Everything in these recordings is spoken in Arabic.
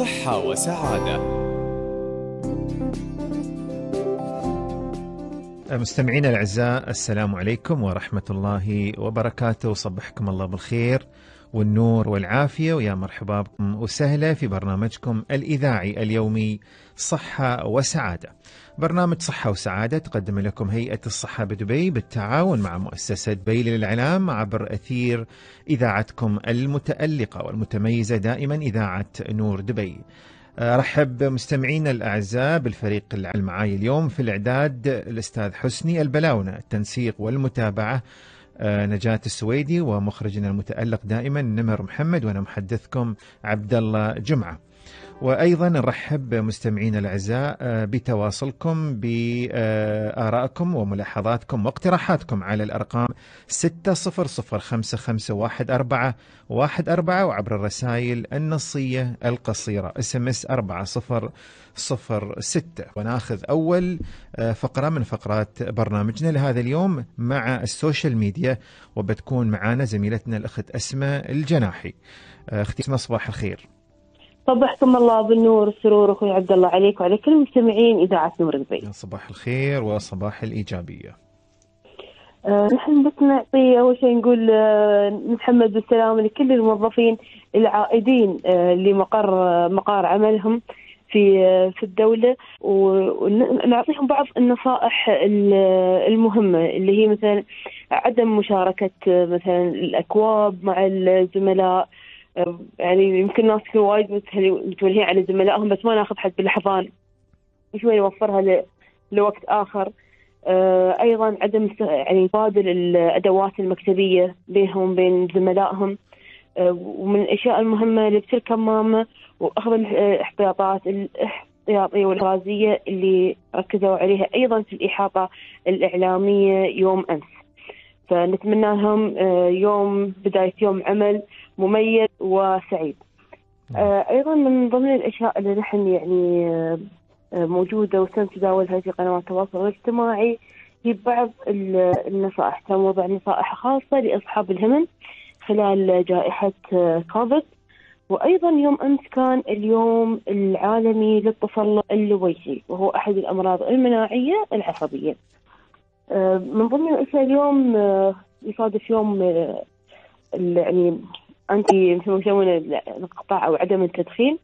صحة وسعادة. مستمعينا الأعزاء السلام عليكم ورحمة الله وبركاته. صبحكم الله بالخير. والنور والعافية ويا مرحبا بكم وسهلا في برنامجكم الإذاعي اليومي صحة وسعادة. برنامج صحة وسعادة تقدم لكم هيئة الصحة بدبي بالتعاون مع مؤسسة بيل للإعلام عبر أثير إذاعتكم المتألقة والمتميزة دائما إذاعة نور دبي. أرحب مستمعينا الأعزاء بالفريق اللي معاي اليوم في الإعداد الأستاذ حسني البلاونة التنسيق والمتابعة نجاة السويدي ومخرجنا المتألق دائما نمر محمد وأنا محدثكم عبد الله جمعة. وأيضا نرحب بمستمعينا الأعزاء آه، بتواصلكم بارائكم وملاحظاتكم واقتراحاتكم على الأرقام 600551414 وعبر الرسائل النصية القصيرة SMS 4006 وناخذ أول آه، فقرة من فقرات برنامجنا لهذا اليوم مع ال social media وبتكون معنا زميلتنا الأخت أسماء الجناحي. آه، أختي أسماء صباح الخير. صبحكم الله بالنور والسرور أخوي عبد الله عليك وعلى كل المستمعين إذاعة نور دبي. صباح الخير وصباح الإيجابية. آه نحن بس نعطي أول شيء نقول آه محمد بالسلامه لكل الموظفين العائدين آه لمقر مقار عملهم في في الدولة ونعطيهم بعض النصائح المهمة اللي هي مثلا عدم مشاركة مثلا الأكواب مع الزملاء يعني يمكن الناس تكون وايد متولهين على زملائهم بس ما ناخذ حد بالحضان شوي نوفرها لوقت آخر. آه، أيضا عدم يعني تبادل الأدوات المكتبية بينهم وبين زملائهم. آه، ومن الأشياء المهمة لبس الكمامة وأخذ الاحتياطات الاحتياطية والإحرازية اللي ركزوا عليها. أيضا في الإحاطة الإعلامية يوم أمس. فنتمنى لهم آه، يوم بداية يوم عمل مميز وسعيد. نعم. آه، أيضا من ضمن الأشياء اللي نحن يعني آه، آه، موجودة وسنتداولها في قنوات التواصل الاجتماعي هي بعض النصائح كان وضع نصائح خاصة لأصحاب الهمم خلال جائحة كوفيد وأيضا يوم أمس كان اليوم العالمي للتصلب اللويسي وهو أحد الأمراض المناعية العصبية. من ضمن الاشياء اليوم يصادف يوم يعني انتي مثل ما يسمونه الانقطاع أو عدم التدخين.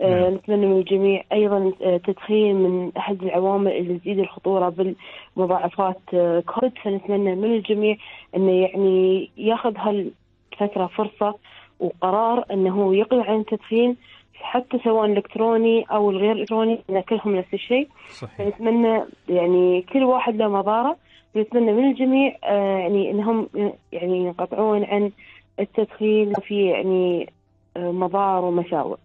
آه نعم. نتمنى من الجميع أيضا التدخين آه، من أحد العوامل اللي تزيد الخطورة بالمضاعفات آه كوفيد فنتمنى من الجميع أنه يعني ياخذ هالفترة فرصة وقرار أنه يقلع عن التدخين. حتى سواء إلكتروني أو الغير إلكتروني إن كلهم نفس الشيء صحيح فنتمنى يعني كل واحد له مضارة ونتمنى من الجميع آه يعني إنهم يعني ينقطعون عن التدخين في يعني آه، مضار ومساوئ.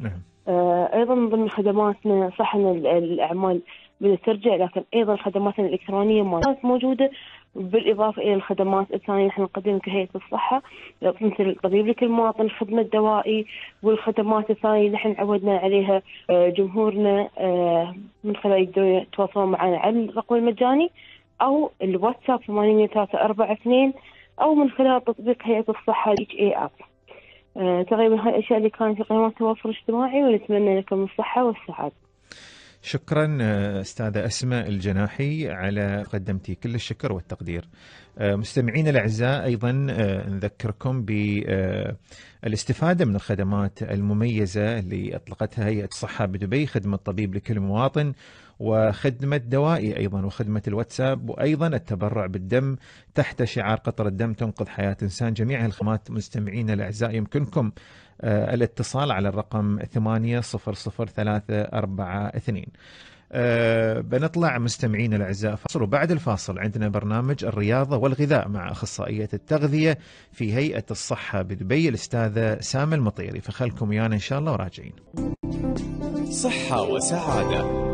نعم. آه، أيضا من ضمن خدماتنا صح إن الأعمال بدات ترجع لكن أيضا خدماتنا الإلكترونية ما موجودة بالإضافة إلى الخدمات الثانية نحن نقدمها كهيئة الصحة مثل طبيب لكل مواطن خدمه دوائي والخدمات الثانية اللي نحن عودنا عليها آه، جمهورنا من خلال يقدرون يتواصلون معنا على الرقم المجاني أو الواتساب 8342 أو من خلال تطبيق هيئة الصحة ال DHA app. تقريبا هاي الأشياء اللي كانت في قنوات التواصل الاجتماعي ونتمنى لكم الصحة والسعادة. شكرا آه، أستاذة أسماء الجناحي على ما قدمتي كل الشكر والتقدير. آه، مستمعينا الأعزاء أيضا آه، نذكركم بالاستفاده من الخدمات المميزة اللي أطلقتها هيئة الصحة بدبي خدمة طبيب لكل مواطن وخدمة دوائي أيضا وخدمة الواتساب وأيضا التبرع بالدم تحت شعار قطرة دم تنقذ حياة إنسان جميع الخدمات مستمعينا الأعزاء يمكنكم الاتصال على الرقم 800342 أه بنطلع مستمعين الأعزاء فاصل وبعد الفاصل عندنا برنامج الرياضة والغذاء مع أخصائية التغذية في هيئة الصحة بدبي الأستاذة سامه المطيري. فخلكم ويانا إن شاء الله وراجعين. صحة وسعادة.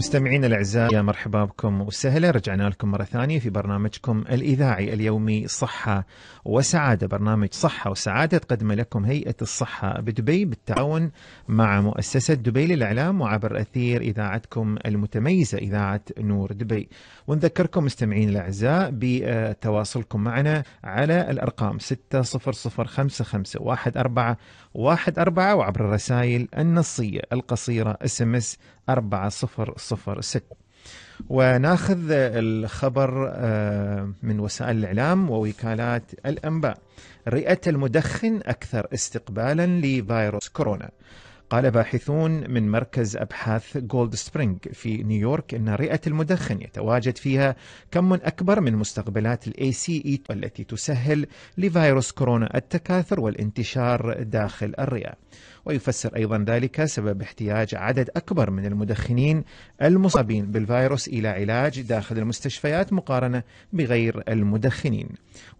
مستمعينا الأعزاء يا مرحبا بكم وسهلا. رجعنا لكم مرة ثانية في برنامجكم الإذاعي اليومي صحة وسعادة. برنامج صحة وسعادة تقدم لكم هيئة الصحة بدبي بالتعاون مع مؤسسة دبي للإعلام وعبر أثير إذاعتكم المتميزة إذاعة نور دبي. ونذكركم مستمعينا الأعزاء بتواصلكم معنا على الأرقام 6005514 14 وعبر الرسائل النصية القصيرة SMS 4006 وناخذ الخبر آه، من وسائل الإعلام ووكالات الأنباء. رئة المدخن أكثر استقبالا لفيروس كورونا. قال باحثون من مركز أبحاث كولد سبرينغ في نيويورك أن رئة المدخن يتواجد فيها كم أكبر من مستقبلات ال ACE التي تسهل لفيروس كورونا التكاثر والانتشار داخل الرئة. ويفسر أيضا ذلك سبب احتياج عدد أكبر من المدخنين المصابين بالفيروس إلى علاج داخل المستشفيات مقارنة بغير المدخنين.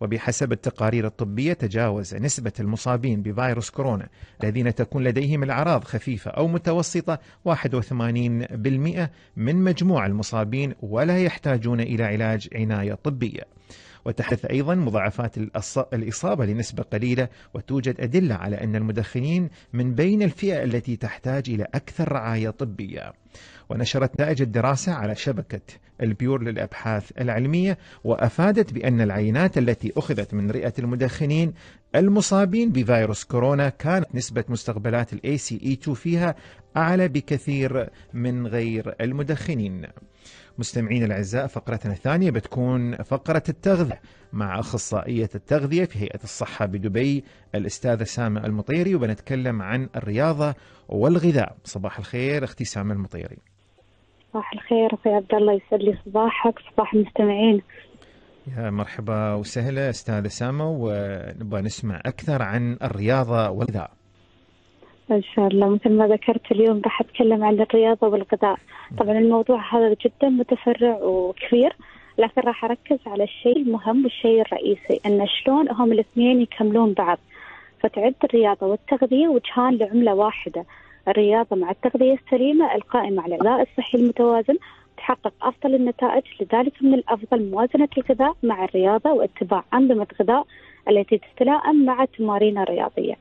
وبحسب التقارير الطبية تجاوز نسبة المصابين بفيروس كورونا الذين تكون لديهم الأعراض خفيفة أو متوسطة 81% من مجموع المصابين ولا يحتاجون إلى علاج عناية طبية. وتحدث أيضا مضاعفات الإصابة لنسبة قليلة وتوجد أدلة على أن المدخنين من بين الفئة التي تحتاج إلى أكثر رعاية طبية. ونشرت نتائج الدراسة على شبكة البيور للأبحاث العلمية وأفادت بأن العينات التي أخذت من رئة المدخنين المصابين بفيروس كورونا كانت نسبة مستقبلات ال ACE 2 فيها أعلى بكثير من غير المدخنين. مستمعين الأعزاء فقرتنا الثانية بتكون فقرة التغذية مع أخصائية التغذية في هيئة الصحة بدبي الأستاذة سامة المطيري وبنتكلم عن الرياضة والغذاء. صباح الخير أختي سامة المطيري. صباح الخير أخوي عبد الله يسعد لي صباحك. صباح المستمعين. يا مرحبا وسهلا أستاذة سامة ونبغى نسمع أكثر عن الرياضة والغذاء. إن شاء الله. مثل ما ذكرت اليوم راح أتكلم عن الرياضة والغذاء. طبعا الموضوع هذا جدا متفرع وكبير لكن راح أركز على الشيء المهم والشيء الرئيسي أن شلون هم الاثنين يكملون بعض. فتعد الرياضة والتغذية وجهان لعملة واحدة. الرياضة مع التغذية السليمة القائمة على الغذاء الصحي المتوازن تحقق أفضل النتائج لذلك من الأفضل موازنة الغذاء مع الرياضة واتباع أنظمة غذاء التي تتلائم مع التمارين الرياضية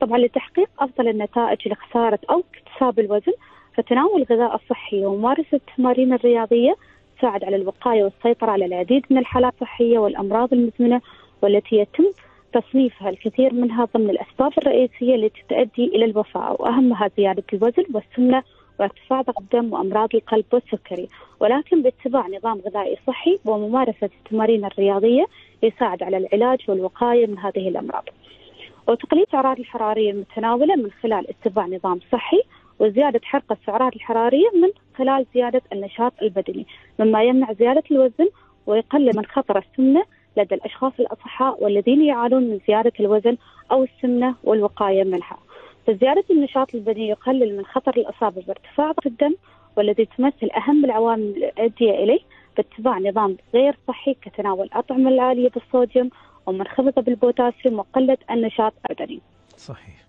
طبعا لتحقيق أفضل النتائج لخسارة أو اكتساب الوزن فتناول الغذاء الصحي وممارسة التمارين الرياضية تساعد على الوقاية والسيطرة على العديد من الحالات الصحية والأمراض المزمنة والتي يتم تصنيفها الكثير منها ضمن الأسباب الرئيسية التي تؤدي إلى الوفاة وأهمها زيادة الوزن والسمنة وارتفاع ضغط الدم وأمراض القلب والسكري. ولكن باتباع نظام غذائي صحي وممارسة التمارين الرياضية يساعد على العلاج والوقاية من هذه الأمراض. وتقليل السعرات الحرارية المتناولة من خلال اتباع نظام صحي وزيادة حرق السعرات الحرارية من خلال زيادة النشاط البدني مما يمنع زيادة الوزن ويقلل من خطر السمنة لدى الأشخاص الأصحاء والذين يعانون من زيادة الوزن أو السمنة والوقاية منها. فزيادة النشاط البدني يقلل من خطر الإصابة بارتفاع ضغط الدم والذي تمثل أهم العوامل المؤدية إليه باتباع نظام غير صحي كتناول الأطعمة العالية بالصوديوم ومنخفضة بالبوتاسيوم وقلة النشاط البدني. صحيح.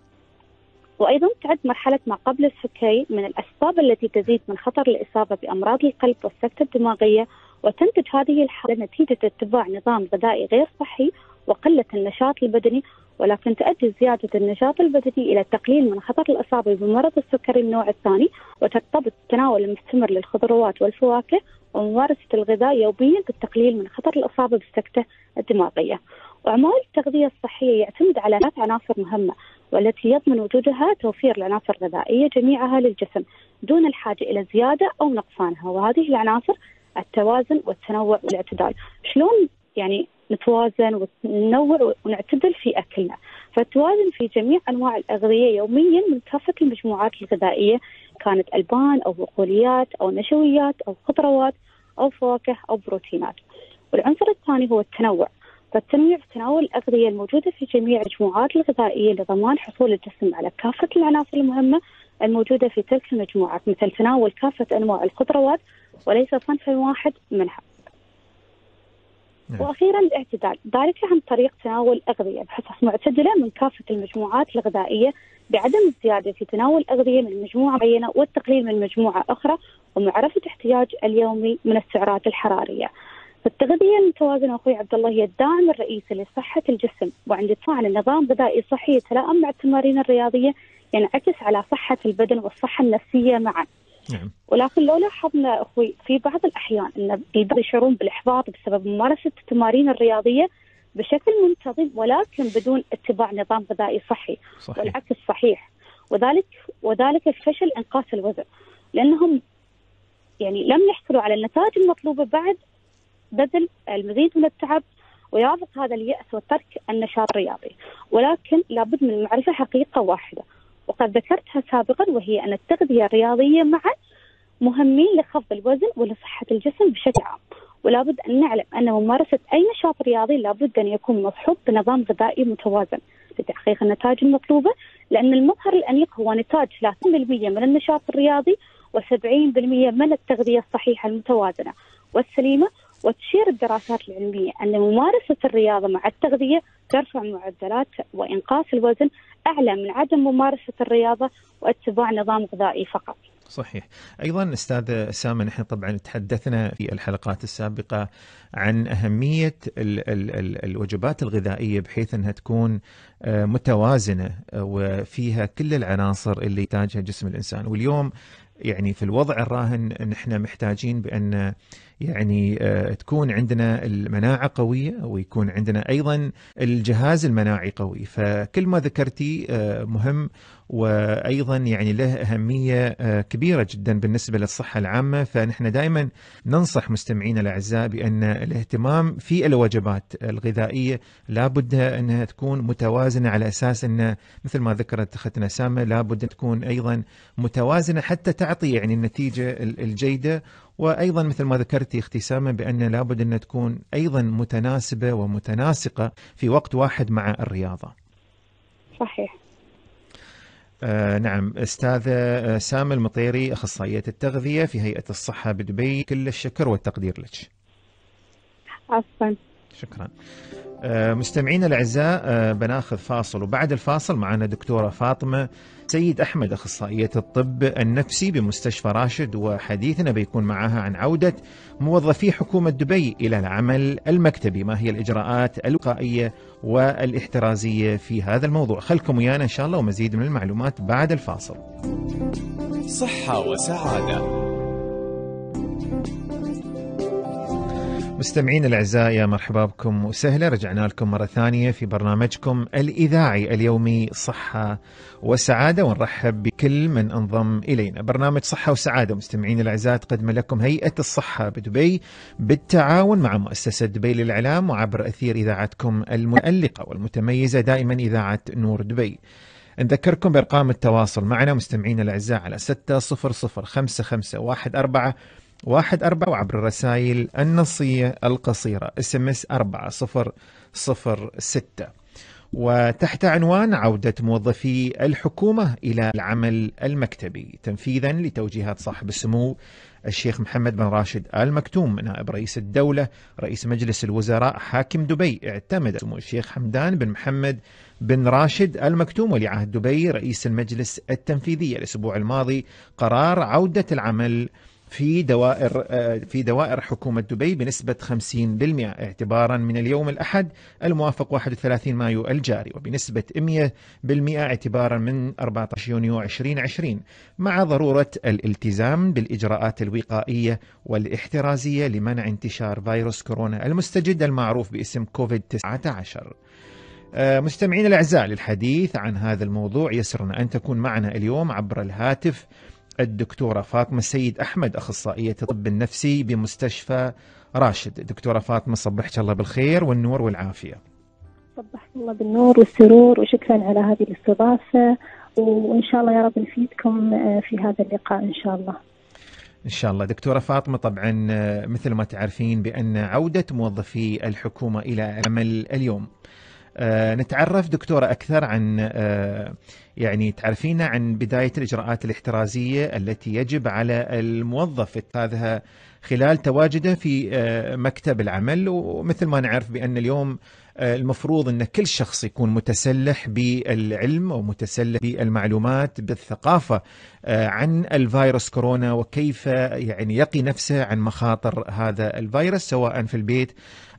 وأيضا تعد مرحلة ما قبل السكري من الأسباب التي تزيد من خطر الإصابة بأمراض القلب والسكتة الدماغية وتنتج هذه الحالة نتيجة اتباع نظام غذائي غير صحي وقلة النشاط البدني ولكن تؤدي زيادة النشاط البدني إلى التقليل من خطر الإصابة بمرض السكري النوع الثاني وترتبط التناول المستمر للخضروات والفواكه وممارسة الغذاء يوميا بالتقليل من خطر الإصابة بالسكتة الدماغية وأعمال التغذية الصحية يعتمد على ثلاث عناصر مهمة والتي يضمن وجودها توفير العناصر الغذائية جميعها للجسم دون الحاجة إلى زيادة أو نقصانها وهذه العناصر التوازن والتنوع والاعتدال. شلون يعني نتوازن وننوع ونعتدل في أكلنا؟ فالتوازن في جميع أنواع الأغذية يوميا من كافة المجموعات الغذائية كانت ألبان أو بقوليات أو نشويات أو خضروات أو فواكه أو بروتينات. والعنصر الثاني هو التنوع. في تناول الأغذية الموجودة في جميع المجموعات الغذائية لضمان حصول الجسم على كافة العناصر المهمة الموجودة في تلك المجموعات مثل تناول كافة أنواع الخضروات وليس صنفا واحد منها نعم. وأخيرا الاعتدال ذلك عن طريق تناول أغذية بحصص معتدلة من كافة المجموعات الغذائية بعدم الزيادة في تناول أغذية من مجموعة معينة والتقليل من مجموعة أخرى ومعرفة احتياج اليومي من السعرات الحرارية. فالتغذيه المتوازنة أخوي عبد الله هي الداعم الرئيسي لصحة الجسم. وعند فعل النظام غذائي صحي يتلائم مع التمارين الرياضية ينعكس على صحة البدن والصحة النفسية معا. نعم. ولكن لو لاحظنا أخوي في بعض الأحيان أن البعض يشعرون بالإحباط بسبب ممارسة التمارين الرياضية بشكل منتظم ولكن بدون اتباع نظام غذائي صحي. صحيح. والعكس صحيح. وذلك وذلك الفشل إنقاص الوزن. لأنهم يعني لم يحصلوا على النتائج المطلوبة بعد بذل المزيد من التعب ويرافق هذا اليأس وترك النشاط الرياضي. ولكن لابد من معرفة حقيقة واحدة. وقد ذكرتها سابقا وهي أن التغذية الرياضية معا مهمين لخفض الوزن ولصحة الجسم بشكل عام. ولابد أن نعلم أن ممارسة أي نشاط رياضي لابد أن يكون مصحوب بنظام غذائي متوازن لتحقيق النتائج المطلوبة لأن المظهر الأنيق هو نتاج 30% من النشاط الرياضي و70% من التغذية الصحيحة المتوازنة والسليمة وتشير الدراسات العلمية أن ممارسة الرياضة مع التغذية ترفع معدلات وإنقاص الوزن أعلى من عدم ممارسة الرياضة واتباع نظام غذائي فقط. صحيح. أيضا أستاذ سامة نحن طبعا تحدثنا في الحلقات السابقة عن أهمية ال ال ال الوجبات الغذائية بحيث أنها تكون آه، متوازنة آه، وفيها كل العناصر اللي يحتاجها جسم الإنسان. واليوم يعني في الوضع الراهن نحن محتاجين بأن يعني آه، تكون عندنا المناعة قوية ويكون عندنا أيضا الجهاز المناعي قوي. فكل ما ذكرتي آه، مهم وأيضا يعني له أهمية آه، كبيرة جدا بالنسبة للصحة العامة. فنحن دائما ننصح مستمعينا الأعزاء بأن الاهتمام في الوجبات الغذائية لابد أنها تكون متوازنة على أساس أن مثل ما ذكرت أختنا سامة لابد تكون أيضا متوازنة حتى تعطي يعني النتيجة ال- الجيدة. وأيضا مثل ما ذكرتي أختي سامه بأن لابد أن تكون أيضا متناسبة ومتناسقة في وقت واحد مع الرياضة. صحيح آه نعم استاذه آه، سامه المطيري أخصائية التغذية في هيئة الصحة بدبي كل الشكر والتقدير لك. عفوا شكرا. آه، مستمعينا الأعزاء آه، بناخذ فاصل وبعد الفاصل معنا دكتورة فاطمة سيد أحمد أخصائية الطب النفسي بمستشفى راشد وحديثنا بيكون معها عن عودة موظفي حكومة دبي إلى العمل المكتبي، ما هي الإجراءات الوقائيه والاحترازية في هذا الموضوع؟ خلكم ويانا إن شاء الله ومزيد من المعلومات بعد الفاصل. صحة وسعادة مستمعين الأعزاء يا مرحبا بكم وسهلا رجعنا لكم مرة ثانية في برنامجكم الإذاعي اليومي صحة وسعادة ونرحب بكل من أنضم إلينا. برنامج صحة وسعادة مستمعين الأعزاء تقدم لكم هيئة الصحة بدبي بالتعاون مع مؤسسة دبي للإعلام وعبر أثير إذاعتكم المؤلقة والمتميزة دائما إذاعة نور دبي. نذكركم بأرقام التواصل معنا مستمعينا الأعزاء على 605514 واحد أربعة وعبر الرسائل النصية القصيرة SMS أربعة صفر صفر ستة. وتحت عنوان عودة موظفي الحكومة إلى العمل المكتبي. تنفيذا لتوجيهات صاحب السمو الشيخ محمد بن راشد آل مكتوم نائب رئيس الدولة رئيس مجلس الوزراء حاكم دبي. اعتمد سمو الشيخ حمدان بن محمد بن راشد آل مكتوم ولي عهد دبي رئيس المجلس التنفيذي. الأسبوع الماضي قرار عودة العمل في دوائر آه، في دوائر حكومة دبي بنسبة 50% اعتبارا من اليوم الأحد الموافق 31 مايو الجاري وبنسبة 100% اعتبارا من 14 يونيو 2020 مع ضرورة الالتزام بالإجراءات الوقائية والاحترازية لمنع انتشار فيروس كورونا المستجد المعروف باسم كوفيد 19 آه، مستمعينا الأعزاء للحديث عن هذا الموضوع يسرنا أن تكون معنا اليوم عبر الهاتف الدكتورة فاطمة السيد أحمد أخصائية الطب النفسي بمستشفى راشد. دكتورة فاطمة صبحك الله بالخير والنور والعافية. صبحك الله بالنور والسرور وشكرا على هذه الاستضافة وإن شاء الله يا رب نفيدكم آه، في هذا اللقاء إن شاء الله. إن شاء الله. دكتورة فاطمة طبعا آه، مثل ما تعرفين بأن عودة موظفي الحكومة إلى العمل اليوم. نتعرف دكتورة أكثر عن آه، يعني تعرفينا عن بداية الإجراءات الاحترازية التي يجب على الموظف اتخاذها خلال تواجده في آه، مكتب العمل. ومثل ما نعرف بأن اليوم آه، المفروض أن كل شخص يكون متسلح بالعلم ومتسلح بالمعلومات بالثقافة آه، عن الفيروس كورونا وكيف يعني يقي نفسه عن مخاطر هذا الفيروس سواء في البيت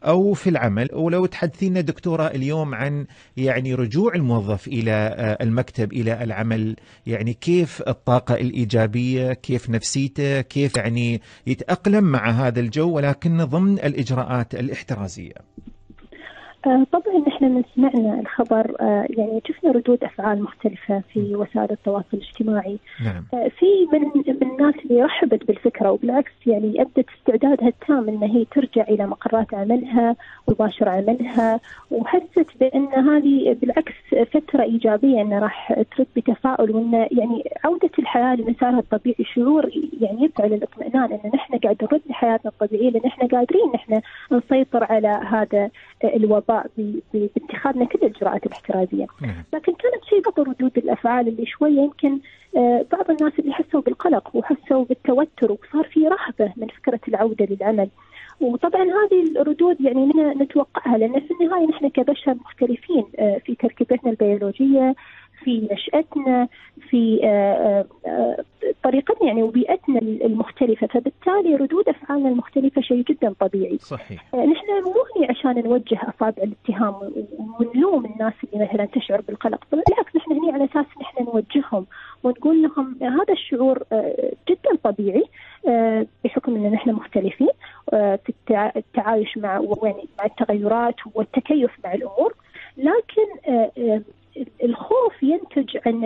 أو في العمل. ولو تحدثينا دكتورة اليوم عن يعني رجوع الموظف إلى آه، المكتب إلى العمل يعني كيف الطاقة الإيجابية كيف نفسيته كيف يعني يتأقلم مع هذا الجو ولكن ضمن الإجراءات الاحترازية. آه، طبعا إحنا من سمعنا الخبر آه، يعني شفنا ردود أفعال مختلفة في وسائل التواصل الاجتماعي. نعم. آه، في من من الناس اللي رحبت بالفكرة وبالعكس يعني ابدت استعدادها التام إن هي ترجع إلى مقرات عملها وتباشر عملها وحست بأن هذه بالعكس فترة إيجابية إنه راح ترد بتفاؤل وإن يعني عودة الحياة لمسارها الطبيعي شعور يعني يدعو للاطمئنان إن نحن قاعد نرد لحياتنا الطبيعية لأن إحنا قادرين نحن نسيطر على هذا الوباء باتخاذنا كل الاجراءات الاحترازية. لكن كانت في بعض ردود الأفعال اللي شوية يمكن آه، بعض الناس اللي حسوا بالقلق وحسوا بالتوتر وصار في رهبة من فكرة العودة للعمل. وطبعا هذه الردود يعني من نتوقعها لأن في النهاية نحن كبشر مختلفين آه، في تركيبتنا البيولوجية في نشأتنا في آه، آه، آه، طريقتنا يعني وبيئتنا المختلفة. فبالتالي ردود أفعالنا المختلفة شيء جدا طبيعي. صحيح. نحن مو هني عشان نوجه اصابع الاتهام ونلوم الناس اللي مثلا تشعر بالقلق. بالعكس نحن هني على أساس نحن نوجههم ونقول لهم هذا الشعور جدا طبيعي بحكم إن نحن مختلفين في التع- التعايش مع يعني مع التغيرات والتكيف مع الأمور. لكن الخوف ينتج عن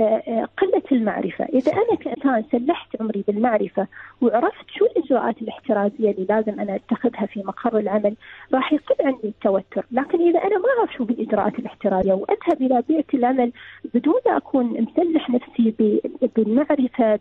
آه، قلة المعرفة. إذا أنا كإنسان سلحت عمري بالمعرفة وعرفت شو الإجراءات الاحترازية اللي لازم أنا أتخذها في مقر العمل راح يقل عندي التوتر. لكن إذا أنا ما أعرف شو بالإجراءات الاحترازية وأذهب إلى بيئة العمل بدون ما أكون مسلح نفسي بالمعرفة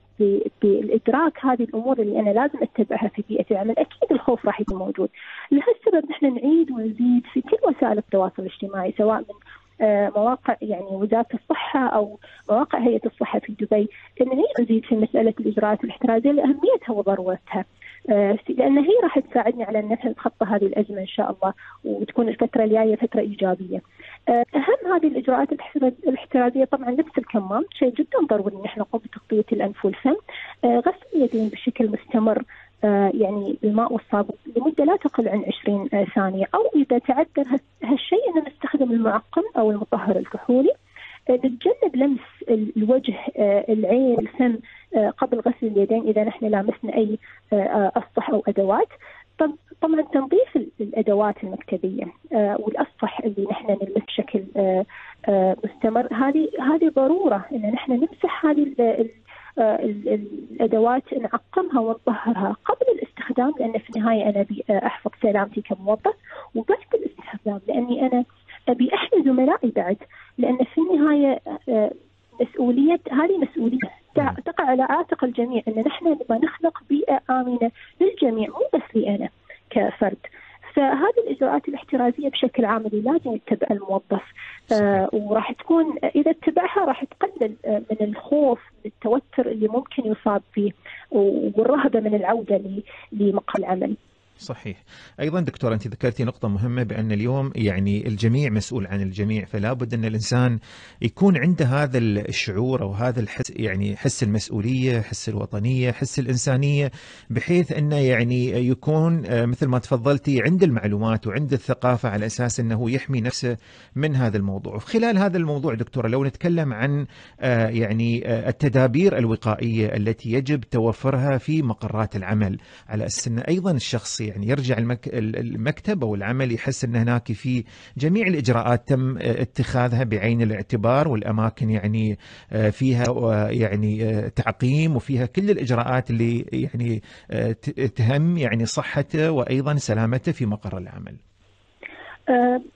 بالإدراك هذه الأمور اللي أنا لازم أتبعها في بيئة العمل أكيد الخوف راح يكون موجود. لهالسبب نحن نعيد ونزيد في كل وسائل التواصل الاجتماعي سواء من مواقع يعني وزارة الصحة أو مواقع هيئة الصحة في دبي إن هي نزيد في مسألة الإجراءات الاحترازية لأهميتها وضرورتها آه، لأن هي راح تساعدنا على إن نتخطى هذه الأزمة إن شاء الله وتكون الفترة الجاية فترة إيجابية. آه، أهم هذه الإجراءات الاحتراز- الاحترازية طبعا لبس الكمام شيء جدا ضروري إن إحنا نقوم بتغطية الأنف والفم. آه، غسل اليدين بشكل مستمر آه، يعني بالماء والصابون لمدة لا تقل عن 20 آه، ثانية أو إذا تعذر هال- هالشيء ان نستخدم المعقم أو المطهر الكحولي. آه، نتجنب لمس ال- الوجه آه، العين الفم آه، قبل غسل اليدين إذا نحن لامسنا أي اسطح أو أدوات. طب طبعا تنظيف ال- الأدوات المكتبية والاسطح اللي نحن نلمس بشكل مستمر. هذه هذه ضرورة إن نحن نمسح هذه ال- ال- ال- ال- الأدوات نعقمها ونطهرها قبل الاستخدام لأن في النهاية أنا أحفظ سلامتي كموظف. وبعد الاستخدام لأني أنا أبي احمي زملائي بعد لأن في النهاية آه، مسؤولية هذه مسؤولية تع- تقع على عاتق الجميع أن نحن نبغى نخلق بيئة آمنة للجميع مو بس لي أنا كفرد. فهذه الإجراءات الاحترازية بشكل عام اللي لازم يتبع الموظف آه وراح تكون إذا اتبعها راح تقلل آه من الخوف من التوتر اللي ممكن يصاب فيه والرهبة من العودة لمقر العمل. صحيح. أيضا دكتور أنت ذكرتي نقطة مهمة بأن اليوم يعني الجميع مسؤول عن الجميع فلا بد أن الإنسان يكون عنده هذا الشعور أو هذا الحس يعني حس المسؤولية حس الوطنية حس الإنسانية بحيث أنه يعني يكون آه، مثل ما تفضلتي عند المعلومات وعند الثقافة على أساس أنه يحمي نفسه من هذا الموضوع. خلال هذا الموضوع دكتوره لو نتكلم عن آه، يعني آه، التدابير الوقائية التي يجب توفرها في مقرات العمل على أساس أن أيضا الشخص يعني يرجع المك... المكتب أو العمل يحس إن هناك في جميع الإجراءات تم اتخاذها بعين الاعتبار والأماكن يعني آه، فيها آه، يعني آه، تعقيم وفيها كل الإجراءات اللي يعني تهم يعني صحته وأيضا سلامته في مقر العمل.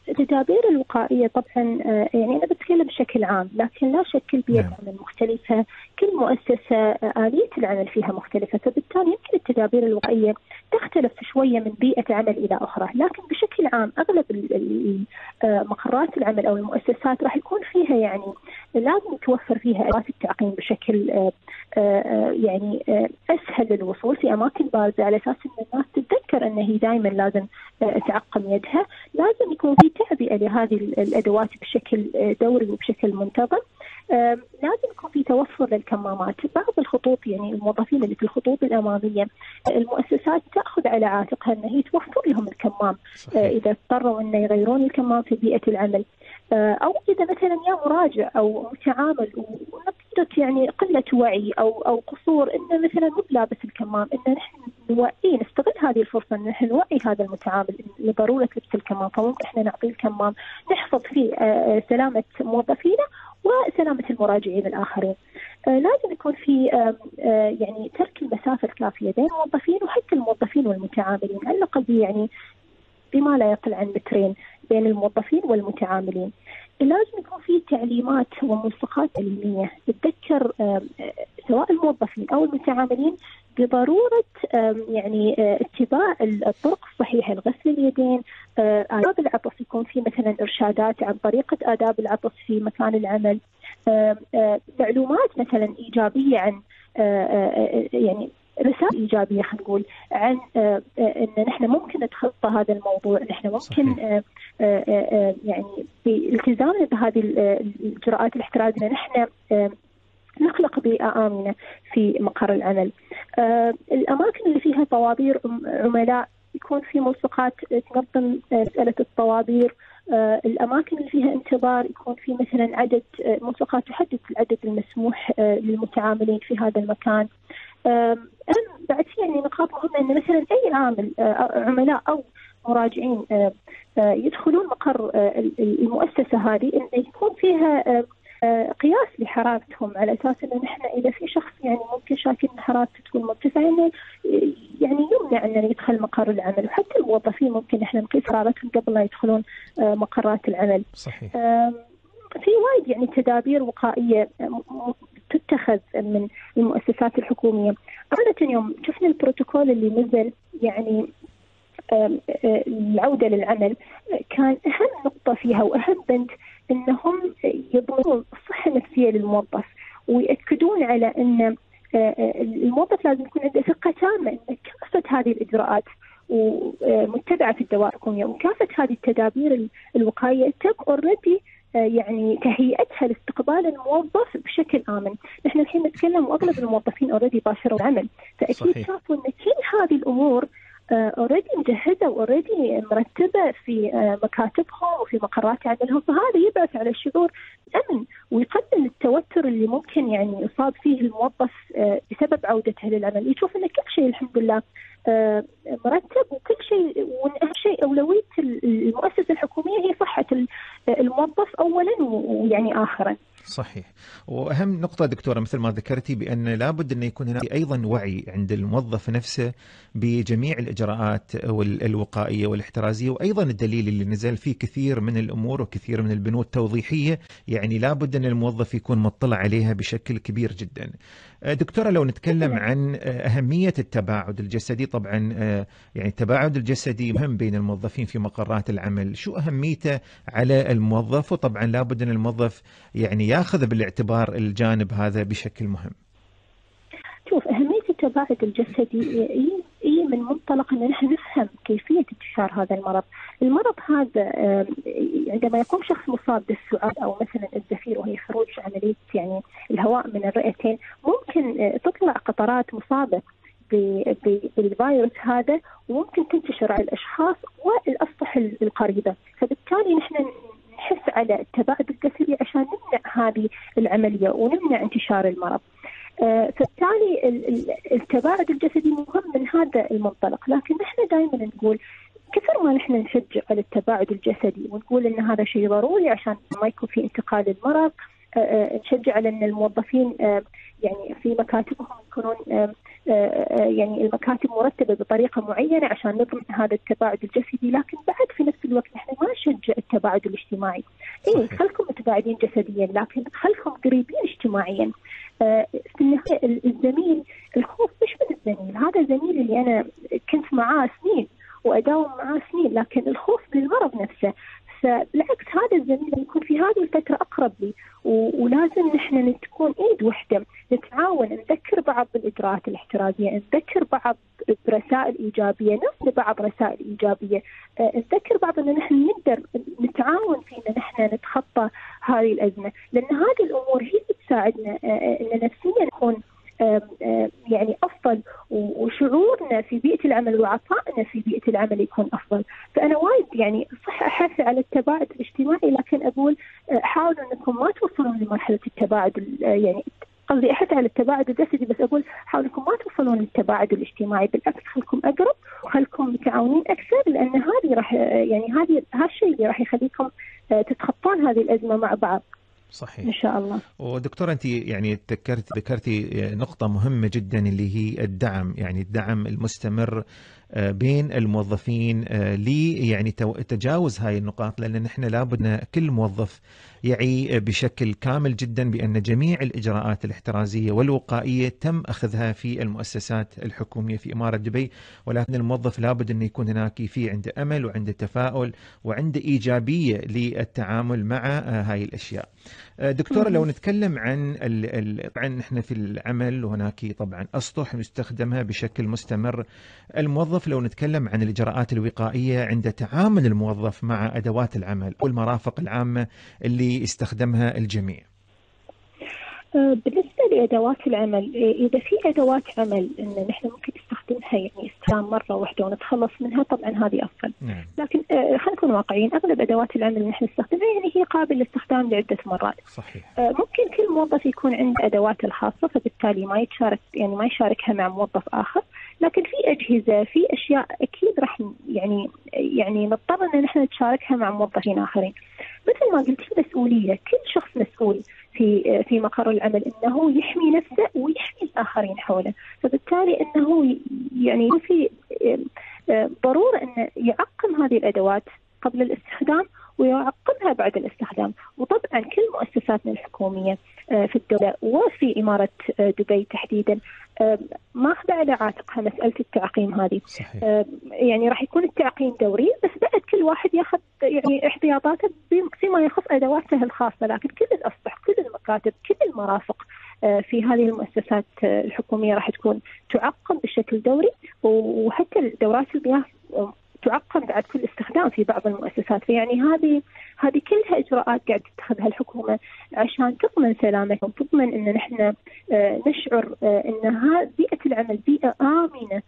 التدابير الوقائية طبعا آه، يعني أنا بتكلم بشكل عام لكن لا شك البيئة نعم. العمل مختلفة كل مؤسسة آه، آلية العمل فيها مختلفة فبالتالي يمكن التدابير الوقائية تختلف شوية من بيئة عمل إلى أخرى لكن بشكل عام ال- آه، مقرات العمل أو المؤسسات راح يكون فيها يعني لازم توفر فيها أدوات التعقيم بشكل يعني أسهل للوصول في أماكن بارزة على أساس أن الناس تتذكر أن هي دائما لازم تعقم يدها لازم يكون في تعبئة لهذه ال- الأدوات بشكل آه، دوري وبشكل منتظم. لازم يكون في توفر للكمامات. بعض الخطوط يعني الموظفين اللي في الخطوط الأمامية آه، المؤسسات تأخذ على عاتقها أن هي توفر لهم الكمام. آه، صحيح. إذا اضطروا أن يغيرون الكمام في بيئة العمل. آه، أو إذا مثلا يا مراجع أو متعامل ونتيجة يعني قلة وعي أو أو قصور إنه مثلا مو بلابس الكمام إن نحن نوعيه نستغل هذه الفرصة إن نحن نوعي هذا المتعامل لضرورة لبس الكمام فممكن إحنا نعطيه الكمام نحفظ فيه آه، آه، سلامة موظفينا وسلامة المراجعين الآخرين. آه، لازم يكون في يعني ترك المسافة الكافية بين الموظفين وحتى الموظفين والمتعاملين على الأقل يعني بما لا يقل عن مترين بين الموظفين والمتعاملين. لازم يكون في تعليمات وملصقات علمية. تذكر آه، سواء الموظفين أو المتعاملين بضرورة يعني آه، اتباع الطرق الصحيحة. لغسل اليدين آه، آداب العطس. يكون في مثلا إرشادات عن طريقة آداب العطس في مكان العمل. معلومات مثلا إيجابية عن يعني رسائل إيجابية خلينا نقول عن آه، آه، إن نحن ممكن نتخطى هذا الموضوع، نحن ممكن صحيح. آه، يعني بالتزامنا بهذه ال- الاجراءات الاحتراز إن نحن نخلق بيئة آمنة في مقر العمل. الأماكن اللي فيها طوابير عم- عملاء يكون في ملصقات تنظم مسألة الطوابير الأماكن اللي فيها انتظار يكون في مثلا عدد ملصقات تحدد العدد المسموح للمتعاملين في هذا المكان. أهم بعد في يعني نقاط مهمة أن مثلا أي عامل آه، عملاء أو مراجعين آه، يدخلون مقر آه، ال- ال- المؤسسة هذه أن يكون فيها قياس لحرارتهم على أساس إنه نحن إذا في شخص يعني ممكن شاكين إن حرارته تكون مرتفعه انه يعني يمنع إنه يدخل مقر العمل وحتى الموظفين ممكن إحنا نقيس حرارتهم قبل لا يدخلون مقرات العمل. صحيح في وايد يعني تدابير وقائية تتخذ من المؤسسات الحكومية. عادة يوم شفنا البروتوكول اللي نزل يعني العودة للعمل كان أهم نقطة فيها وأهم بند إنهم يضمنون الصحه النفسيه للموظف ويأكدون على إن الموظف لازم يكون عنده ثقة تامة إن كافة هذه الإجراءات ومتبعه في الدوائر الحكوميه وكافه هذه التدابير ال- الوقائية تم already يعني تهيئتها لاستقبال الموظف بشكل آمن، نحن الحين نتكلم وأغلب الموظفين already باشروا العمل، فأكيد صحيح. شافوا إن كل هذه الأمور already مجهزه و already مرتبة في آه، مكاتبهم وفي مقرات عملهم فهذا يبعث على شعور امن ويقلل التوتر اللي ممكن يعني يصاب فيه الموظف آه، بسبب عودته للعمل، يشوف ان كل شيء الحمد لله آه، مرتب وكل شيء واهم شيء أولوية المؤسسة الحكومية هي صحة ال- الموظف اولا ويعني اخرا. صحيح وأهم نقطة دكتورة مثل ما ذكرتي بأن لابد أن يكون هناك أيضا وعي عند الموظف نفسه بجميع الإجراءات الوقائيه والاحترازية وأيضا الدليل اللي نزل فيه كثير من الأمور وكثير من البنود توضيحيه يعني لابد أن الموظف يكون مطلع عليها بشكل كبير جدا. آه، دكتورة لو نتكلم عن آه، أهمية التباعد الجسدي طبعا آه، يعني التباعد الجسدي مهم بين الموظفين في مقرات العمل، شو أهميته على الموظف؟ وطبعا لابد أن الموظف يعني ياخذ بالاعتبار الجانب هذا بشكل مهم. شوف أهمية التباعد الجسدي. هي هي من منطلق أن نحن نفهم كيفية انتشار هذا المرض. المرض هذا عندما يكون شخص مصاب بالسعال أو مثلا الزفير وهي خروج عملية يعني الهواء من الرئتين ممكن آه، تطلع قطرات ب- بالفيروس هذا وممكن تنتشر على الأشخاص والأسطح القريبة. فبالتالي نحن نحس على التباعد الجسدي عشان نمنع هذه العملية ونمنع انتشار المرض. فبالتالي ال- ال- التباعد الجسدي مهم من هذا المنطلق. لكن نحن دائما نقول كثر ما نحن نشجع على التباعد الجسدي ونقول إن هذا شيء ضروري عشان ما يكون في انتقال المرض نشجع على إن الموظفين يعني في مكاتبهم يكونون يعني المكاتب مرتبة بطريقة معينة عشان نضمن هذا التباعد الجسدي. لكن بعد في نفس الوقت نحن ما نشجع التباعد الاجتماعي. اي خلكم متباعدين جسديا لكن خلكم قريبين اجتماعيا. في النهاية الزميل الخوف مش من الزميل هذا الزميل اللي أنا كنت معاه سنين وأداوم معاه سنين لكن الخوف من المرض نفسه. فبالعكس هذا الزميل يكون في هذه الفترة أقرب لي ولازم نحن تكون إيد واحدة نتعاون نذكر بعض بالاجراءات الاحترازية نذكر بعض برسائل إيجابية نرسل بعض رسائل إيجابية. نذكر بعض إن نحن نقدر نتعاون في إن نحن نتخطى هذه الأزمة لأن هذه الأمور هي تساعدنا إن نفسيا نكون يعني أفضل وشعورنا في بيئة العمل وعطائنا في بيئة العمل يكون أفضل، فأنا وايد يعني صح احث على التباعد الاجتماعي لكن أقول حاولوا إنكم ما توصلون لمرحلة التباعد يعني قصدي احث على التباعد الجسدي بس أقول حاولوا إنكم ما توصلون للتباعد الاجتماعي بالعكس خلكم أقرب وخلكم متعاونين أكثر لأن هذه راح يعني هذه هالشيء اللي راح يخليكم تتخطون هذه الأزمة مع بعض. صحيح. إن شاء الله. ودكتور أنت يعني تذكرت ذكرتي نقطة مهمة جدا اللي هي الدعم يعني الدعم المستمر بين الموظفين لي يعني تجاوز هاي النقاط لأن نحن لابد كل موظف يعي بشكل كامل جدا بأن جميع الإجراءات الاحترازية والوقائية تم أخذها في المؤسسات الحكومية في إمارة دبي ولكن الموظف لابد انه يكون هناك في عنده أمل وعنده تفاؤل وعنده إيجابية للتعامل مع هاي الأشياء. دكتورة لو نتكلم عن طبعا نحن في العمل وهناك طبعا أسطح نستخدمها بشكل مستمر الموظف لو نتكلم عن الإجراءات الوقائية عند تعامل الموظف مع أدوات العمل والمرافق العامة اللي يستخدمها الجميع. بالنسبة لأدوات العمل إذا في أدوات عمل إن نحن ممكن نستخدمها يعني استخدام مرة واحدة ونتخلص منها طبعا هذه أفضل. نعم. لكن خلينا نكون واقعيين أغلب أدوات العمل اللي نحن نستخدمها يعني هي قابلة للاستخدام لعدة مرات. صحيح. ممكن كل موظف يكون عنده أدواته الخاصة فبالتالي ما يتشارك يعني ما يشاركها مع موظف آخر. لكن في أجهزة في أشياء أكيد راح يعني يعني نضطر إن نحن نتشاركها مع موظفين آخرين. مثل ما قلت في مسؤولية كل شخص مسؤول. في في مقر العمل إنه يحمي نفسه ويحمي الآخرين حوله، فبالتالي إنه يعني في ضرورة إنه يعقم هذه الأدوات قبل الاستخدام ويعقمها بعد الاستخدام، وطبعا كل مؤسساتنا الحكومية في الدولة وفي إمارة دبي تحديدا ماخذه على عاتقها مسألة التعقيم هذه. صحيح. يعني راح يكون التعقيم دوري بس بعد كل واحد ياخذ يعني احتياطاته فيما يخص ادواته الخاصة لكن كل الاسطح كل المكاتب كل المرافق في هذه المؤسسات الحكومية راح تكون تعقم بشكل دوري وحتى دورات المياه تعقم بعد كل استخدام في بعض المؤسسات. فيعني هذه هذه كلها إجراءات قاعد تتخذها الحكومة عشان تضمن سلامتهم وتضمن إن نحن نشعر إن بيئة العمل بيئة آمنة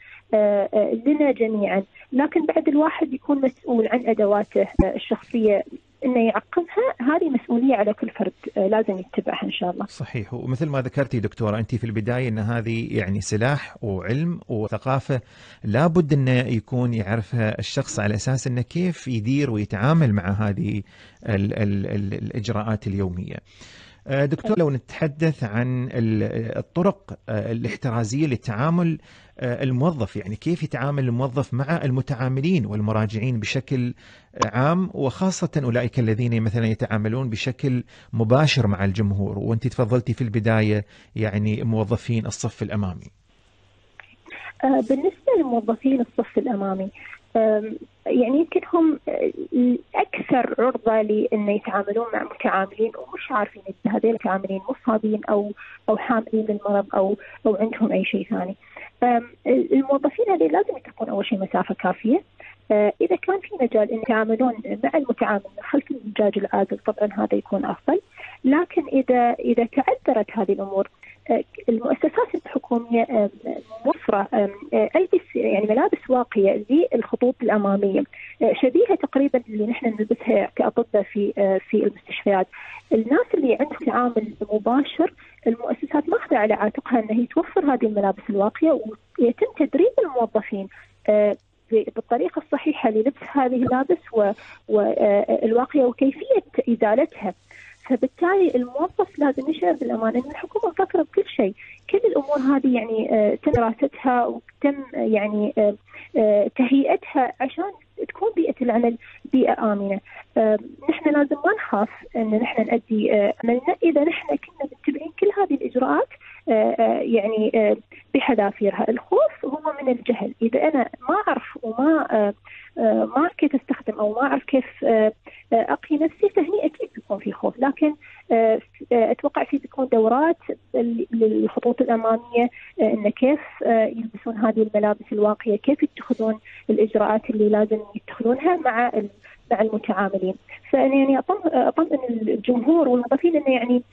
لنا جميعا. لكن بعد الواحد يكون مسؤول عن أدواته الشخصية إنه يعقمها هذه مسؤولية على كل فرد لازم يتبعها إن شاء الله. صحيح ومثل ما ذكرتي دكتورة أنت في البداية إن هذه يعني سلاح وعلم وثقافة لابد إنه يكون يعرفها الشخص على أساس إنه كيف يدير ويتعامل مع هذه ال ال ال الإجراءات اليومية. دكتور لو نتحدث عن الطرق الاحترازية للتعامل الموظف يعني كيف يتعامل الموظف مع المتعاملين والمراجعين بشكل عام وخاصة أولئك الذين مثلا يتعاملون بشكل مباشر مع الجمهور وأنت تفضلتي في البداية يعني موظفين الصف الأمامي بالنسبة لموظفين الصف الأمامي يعني يمكن هم أكثر عرضة لأن يتعاملون مع متعاملين ومش عارفين إذا هذول المتعاملين مصابين أو أو حاملين للمرض أو أو عندهم أي شيء ثاني. الموظفين هذول لازم يتركون أول شيء مسافة كافية. إذا كان في مجال إن يتعاملون مع المتعامل خلف الزجاج العازل طبعا هذا يكون أفضل. لكن إذا إذا تعذرت هذه الأمور المؤسسات الحكومية موفره البس يعني ملابس واقية للخطوط الأمامية شبيهة تقريبا اللي نحن نلبسها كأطباء في في المستشفيات الناس اللي عندهم تعامل مباشر المؤسسات ماخذه على عاتقها ان هي توفر هذه الملابس الواقية ويتم تدريب الموظفين بالطريقة الصحيحة للبس هذه الملابس والواقيه وكيفية إزالتها. فبالتالي الموظف لازم يشعر بالامان إن الحكومة مفكرة بكل شيء، كل الأمور هذه يعني آه، تم دراستها وتم يعني آه، آه، تهيئتها عشان تكون بيئة العمل بيئة آمنة. نحن لازم ما نخاف إن نحن نؤدي عملنا. إذا نحن كنا متبعين كل هذه الإجراءات يعني بحذافيرها، الخوف هو من الجهل، إذا أنا ما أعرف وما ما اعرف كيف أستخدم أو ما أعرف كيف أقي نفسي فهني أكيد بيكون في خوف. لكن أتوقع في تكون دورات للخطوط الأمامية إن كيف يلبسون هذه الملابس الواقية كيف يتخذون الإجراءات اللي لازم يتخذونها مع مع المتعاملين فأنا يعني أطمئن الجمهور والموظفين إنه يعني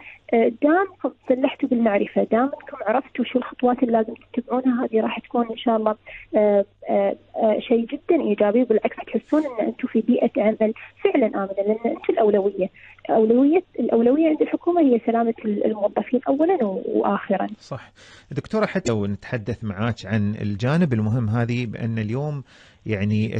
دامكم سلحتوا بالمعرفة دامكم عرفتوا شو الخطوات اللي لازم تتبعونها هذه راح تكون إن شاء الله آه، آه، آه، شيء جدا إيجابي بالعكس تحسون إن أنتم في بيئة عمل فعلا آمنة لأن أنتم الأولوية اولويه الأولوية عند الحكومة هي سلامة الموظفين اولا واخرا. صح. دكتورة حتى لو نتحدث معاك عن الجانب المهم هذه بأن اليوم يعني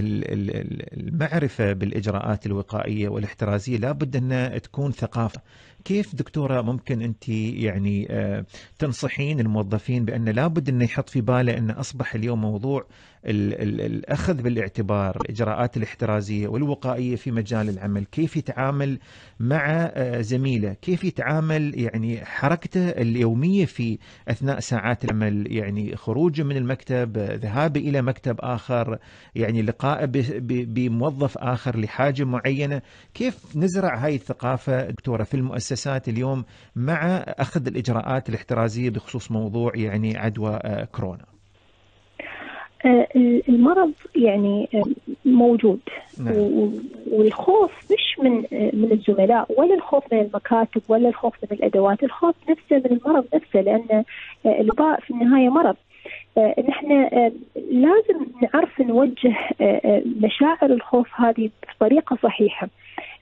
المعرفة بالإجراءات الوقائية والاحترازية لابد أنها تكون ثقافة. كيف دكتورة ممكن أنت يعني آه، تنصحين الموظفين بأن لابد انه يحط في باله انه أصبح اليوم موضوع الأخذ بالاعتبار الإجراءات الاحترازية والوقائية في مجال العمل، كيف يتعامل مع آه، زميله، كيف يتعامل يعني حركته اليومية في أثناء ساعات العمل، يعني خروجه من المكتب، ذهابه إلى مكتب آخر، يعني لقائه بموظف آخر لحاجة معينة، كيف نزرع هاي الثقافة دكتورة في المؤسسات اليوم مع أخذ الإجراءات الاحترازية بخصوص موضوع يعني عدوى آه، كورونا؟ آه، المرض يعني آه، موجود نعم. والخوف مش من من الزملاء ولا الخوف من المكاتب ولا الخوف من الأدوات، الخوف نفسه من المرض نفسه لأن الوباء في النهاية مرض. نحن لازم نعرف نوجه مشاعر الخوف هذه بطريقة صحيحة.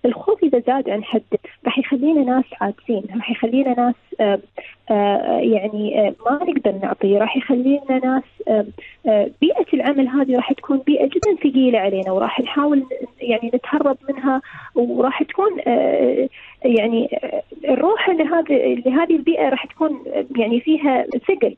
الخوف إذا زاد عن حده راح يخلينا ناس عاجزين راح يخلينا ناس يعني ما نقدر نعطي راح يخلينا ناس بيئة العمل هذه راح تكون بيئة جدا ثقيلة علينا وراح نحاول يعني نتهرب منها وراح تكون يعني الروح لهذه لهذه البيئة راح تكون يعني فيها ثقل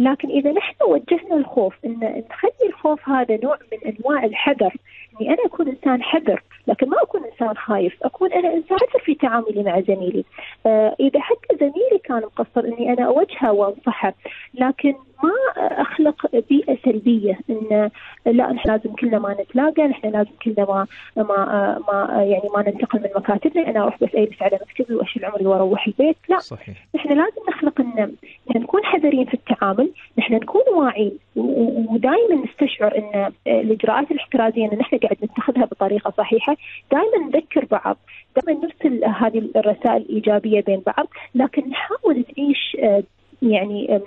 لكن إذا نحن وجهنا الخوف إن نخلي الخوف هذا نوع من أنواع الحذر إني أنا أكون إنسان حذر لكن ما أكون إنسان خايف، أكون أنا إنسان حذر في تعاملي مع زميلي. آه إذا حتى زميلي كان مقصر إني أنا اوجهه وأنصحه، لكن ما أخلق بيئة سلبية إن لا نحن لازم كلنا ما نتلاقى، نحن لازم كلنا ما ما ما يعني ما ننتقل من مكاتبنا، أنا أروح بس أجلس على مكتبي وأشيل عمري وأروح البيت، لا صحيح. نحن لازم نخلق ان نكون حذرين في التعامل، نحن نكون واعيين ودائما نستشعر إن الإجراءات الاحترازية ان نحن قاعد نتخذها بطريقة صحيحة، دائما نذكر بعض، دائما نرسل هذه الرسائل الإيجابية بين بعض، لكن نحاول نعيش يعني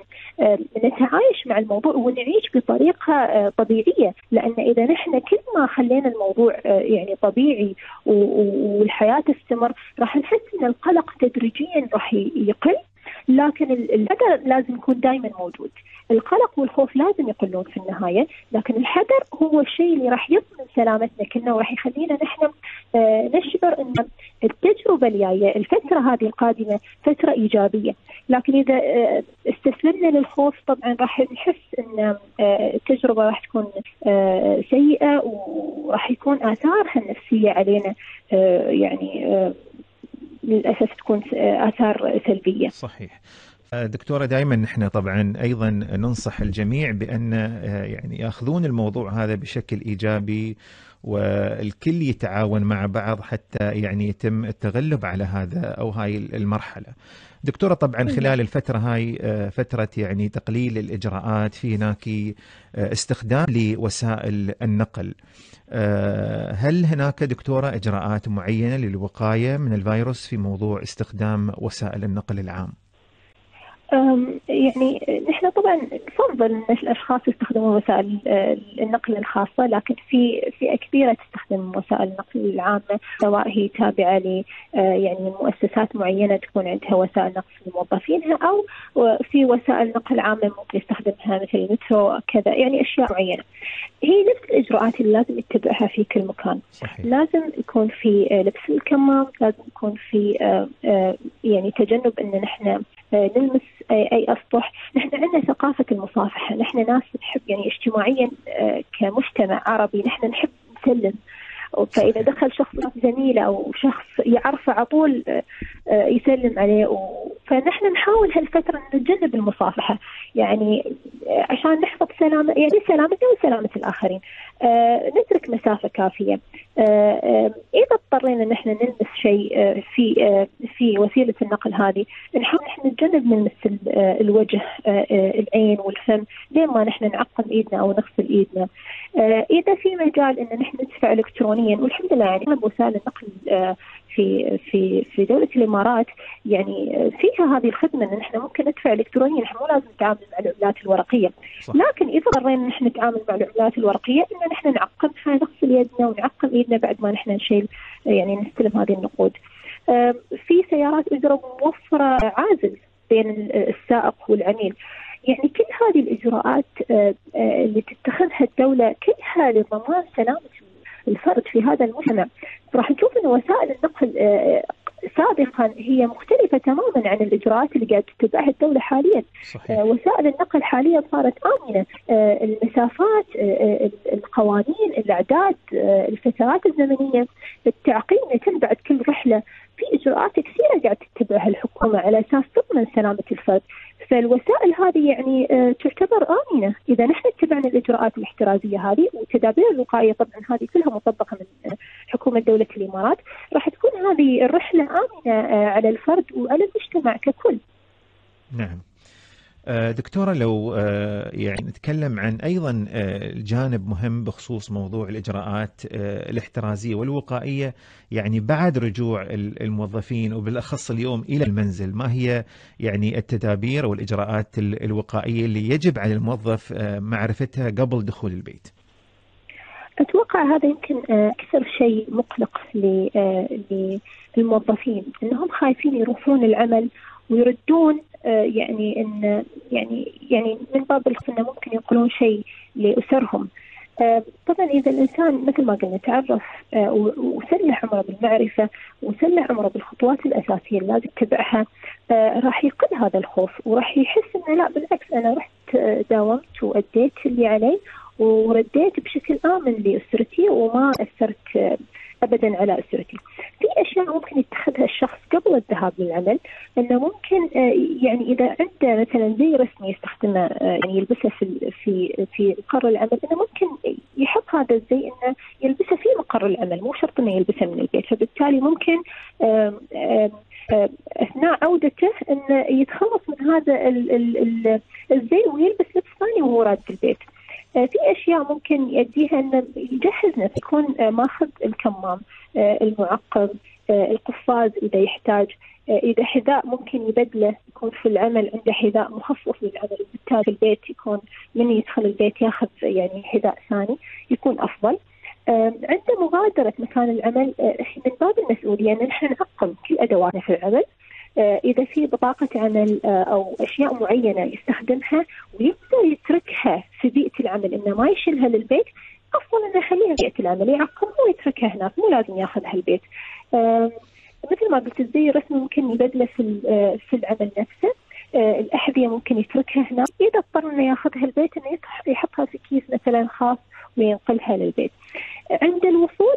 نتعايش مع الموضوع ونعيش بطريقة آه، طبيعية. لأن إذا نحن كل ما خلينا الموضوع آه، يعني طبيعي والحياة تستمر راح نحس إن القلق تدريجيا راح يقل. لكن الحذر لازم يكون دائما موجود. القلق والخوف لازم يقلون في النهاية. لكن الحذر هو الشيء اللي راح يضمن سلامتنا كلنا وراح يخلينا نحن آه، نشعر إن التجربة الجاية الفترة هذه القادمة فترة إيجابية. لكن إذا آه، استسلمنا للخوف طبعا راح نحس إن آه، التجربة راح تكون سيئة وراح يكون آثارها النفسية علينا يعني للأسف تكون آثار سلبية. صحيح. دكتورة دائما نحن طبعا أيضا ننصح الجميع بأن يعني يأخذون الموضوع هذا بشكل إيجابي والكل يتعاون مع بعض حتى يعني يتم التغلب على هذا أو هاي المرحلة. دكتورة طبعا خلال الفترة هاي فترة يعني تقليل الإجراءات في هناك استخدام لوسائل النقل. هل هناك دكتورة إجراءات معينة للوقاية من الفيروس في موضوع استخدام وسائل النقل العام؟ يعني نحن طبعا نفضل إن الأشخاص يستخدمون وسائل آه، النقل الخاصة لكن في فئه كبيره تستخدم وسائل النقل العامة سواء هي تابعة ل آه، يعني مؤسسات معينة تكون عندها وسائل نقل لموظفينها أو في وسائل نقل عامة ممكن يستخدمها مثل المترو كذا يعني أشياء معينة. هي نفس الإجراءات اللي لازم يتبعها في كل مكان. صحيح لازم يكون في آه، لبس الكمام لازم يكون في يعني تجنب إن نحن نلمس اي أي اسطح، نحن عندنا ثقافة المصافحة، نحن ناس نحب يعني اجتماعيا آه، كمجتمع عربي نحن نحب نسلم. فإذا. دخل شخص زميلة أو شخص يعرفه على طول آه، آه، يسلم عليه. و... فنحن نحاول هالفترة نتجنب المصافحة. يعني آه، عشان نحفظ سلامه يعني سلامتنا وسلامة الآخرين. آه، نترك مسافة كافية. آه، آه، إذا اضطرينا إن إحنا نلمس شيء آه، في آه، في وسيلة النقل هذه نحاول إحنا نتجنب نلمس ال- آه، الوجه آه، آه، العين والفم لين ما نحن نعقم إيدنا أو نغسل إيدنا آه، إذا في مجال إن نحن ندفع الكترونيا والحمد لله يعني أغلب وسائل النقل آه، في في في دولة الإمارات يعني آه، فيها هذه الخدمة إن نحن ممكن ندفع الكترونيا نحن مو لازم نتعامل مع العملات الورقية صح. لكن إذا اضطرينا نحن نتعامل مع العملات الورقية إن نحن نعقمها نغسل يدنا ونعقم إيدنا بعد ما نحن نشيل يعني نستلم هذه النقود. في سيارات إجرة موفرة عازل بين ال- السائق والعميل. يعني كل هذه الإجراءات اللي تتخذها الدولة كلها لضمان سلامة الفرد في هذا المجتمع. راح نشوف إن وسائل النقل سابقا هي مختلفة تماما عن الإجراءات اللي قاعد تتبعها الدولة حاليا. صحيح. آه، وسائل النقل حاليا صارت آمنة. آه، المسافات آه، القوانين الأعداد الفترات الزمنية التعقيم يتم بعد كل رحلة. في إجراءات كثيرة قاعد تتبعها الحكومة على أساس تضمن سلامة الفرد. فالوسائل هذه يعني تعتبر آمنة. إذا نحن اتبعنا الإجراءات الاحترازية هذه والتدابير الوقائية طبعا هذه كلها مطبقة من حكومة دولة الإمارات راح تكون هذه الرحلة آمنة آه، على الفرد وعلى المجتمع ككل. نعم. آه، دكتورة لو آه، يعني نتكلم عن أيضا جانب مهم بخصوص موضوع الإجراءات الاحترازية والوقائية يعني بعد رجوع ال- الموظفين وبالأخص اليوم إلى المنزل ما هي يعني التدابير والإجراءات ال- الوقائية اللي يجب على الموظف معرفتها قبل دخول البيت؟ أتوقع هذا يمكن آه، أكثر شيء مقلق آه، للموظفين إنهم خايفين يروحون العمل ويردون آه، يعني إن يعني يعني من باب إنه ممكن ينقلون شيء لأسرهم. طبعا إذا الإنسان مثل ما قلنا تعرف وسلح عمره بالمعرفة وسلح عمره بالخطوات الأساسية اللي لازم يتبعها راح يقل هذا الخوف وراح يحس إنه لا بالعكس أنا رحت داومت وأديت اللي علي ورديت بشكل آمن لأسرتي وما أثرت أبدا على أسرتي. في أشياء ممكن يتخذها الشخص قبل الذهاب للعمل أنه ممكن آه، يعني إذا عنده مثلا زي رسمي يستخدمه آه، يعني يلبسه في في في مقر العمل أنه ممكن يحط هذا الزي أنه يلبسه في مقر العمل مو شرط أنه يلبسه من البيت. فبالتالي ممكن أثناء عودته أنه يتخلص من هذا ال- ال- ال- الزي ويلبس لبس ثاني وهو راد البيت. في أشياء ممكن يؤديها إنه يجهز نفسه يكون آه، ماخذ الكمام آه، المعقم آه، القفاز إذا يحتاج. آه، إذا حذاء ممكن يبدله يكون في العمل عنده حذاء مخصص للعمل. وبالتالي البيت يكون من يدخل البيت ياخذ يعني حذاء ثاني يكون أفضل. آه، عند مغادرة مكان العمل. آه، من باب المسؤولية أن نحن نعقم كل أدواتنا في العمل. آه، إذا في بطاقة عمل آه، أو أشياء معينة يستخدمها ويقدر يتركها في بيئة العمل إنه ما يشيلها للبيت أفضل إنه يخليها في بيئة العمل يعقمها ويتركها هناك مو لازم ياخذها البيت. مثل ما قلت الزي الرسمي ممكن يبدله في آه، في العمل نفسه. الأحذية ممكن يتركها هناك. إذا اضطر إنه ياخذها البيت يطح- يحطها في كيس مثلا خاص وينقلها للبيت. عند الوصول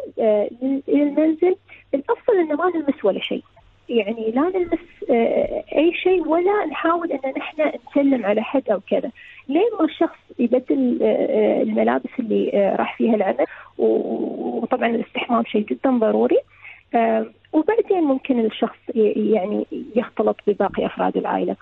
للمنزل الأفضل إنه ما نلمس ولا شيء. يعني لا نلمس آه، أي شيء ولا نحاول إن نحن نسلم على حد أو كذا لين ما الشخص يبدل آه، الملابس اللي آه، راح فيها العمل؟ وطبعا الاستحمام شيء جدا ضروري. آه، وبعدين ممكن الشخص يعني يختلط بباقي أفراد العائلة.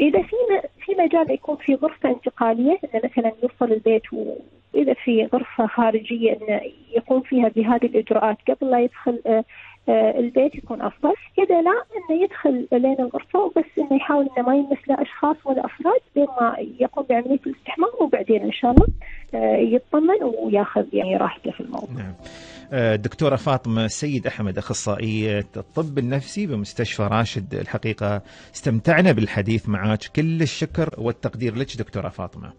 إذا في في مجال يكون في غرفة انتقالية انه مثلا يوصل البيت وإذا في غرفة خارجية انه يقوم فيها بهذه الإجراءات قبل لا يدخل آه، آه، البيت يكون أفضل، إذا لا إنه يدخل لين الغرفة وبس إنه يحاول إنه ما يلمس لا أشخاص ولا أفراد لين ما يقوم بعملية الاستحمام وبعدين إن شاء الله آه، يطمن وياخذ يعني راحته في الموضوع. نعم. آه، دكتورة فاطمة السيد أحمد أخصائية الطب النفسي بمستشفى راشد الحقيقة استمتعنا بالحديث معك كل الشكر والتقدير لك دكتورة فاطمة.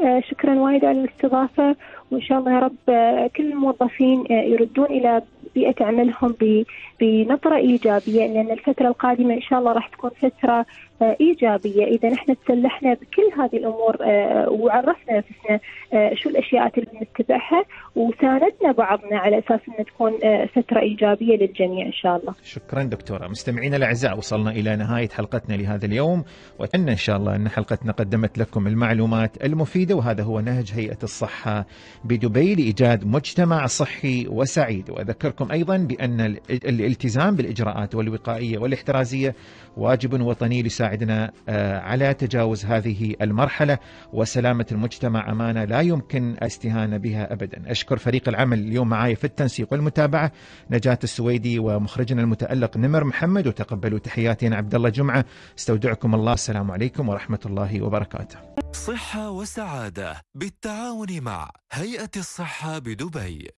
آه، شكرا وايد على الاستضافة وإن شاء الله يا رب آه، كل الموظفين آه، يردون إلى بيئة عملهم ب- بنظرة إيجابية لأن الفترة القادمة إن شاء الله راح تكون فترة آه، إيجابية. إذا نحن تسلحنا بكل هذه الأمور آه، وعرفنا نفسنا شو الأشياء اللي بنتبعها وساندنا بعضنا على أساس أن تكون فترة إيجابية للجميع إن شاء الله. شكرا دكتورة. مستمعينا الأعزاء وصلنا إلى نهاية حلقتنا لهذا اليوم. وأتمنى إن شاء الله أن حلقتنا قدمت لكم المعلومات المفيدة وهذا هو نهج هيئة الصحة بدبي لإيجاد مجتمع صحي وسعيد. وأذكركم أيضا بأن ال- الالتزام بالإجراءات والوقائية والاحترازية واجب وطني ليساعدنا آه، على تجاوز هذه المرحلة. وسلامة المجتمع أمانة لا يمكن الاستهانة بها أبدا. أشكر فريق العمل اليوم معاي في التنسيق والمتابعة نجاة السويدي ومخرجنا المتألق نمر محمد وتقبلوا تحياتي أنا عبد الله جمعة. استودعكم الله. السلام عليكم ورحمة الله وبركاته. صحة وسعادة بالتعاون مع هيئة الصحة بدبي.